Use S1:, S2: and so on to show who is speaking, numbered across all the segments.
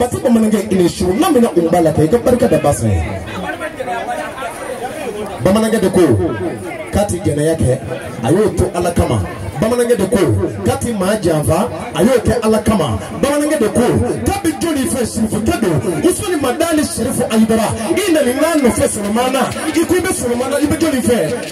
S1: ka tɛ bamanankɛ i ni su n'a mina u b'a la ta i ka barika da ba san ye bamanankɛ de ko k'a ti jɛnɛya kɛ a y'o to ala kama bamanankɛ de ko k'a ti maa janfa a y'o kɛ ala kama bamanankɛ de ko k'a bɛ jo ni fɛn sirifukɛ don usmani madali sirifu ayibara i nani n'a nɔfɛ solomana i ko i bɛ solomana i bɛ jo ni fɛ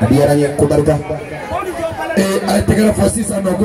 S1: a diyara n ye ko barika ee
S2: a ye tɛgɛrɛ fɔ sisan nɔ ko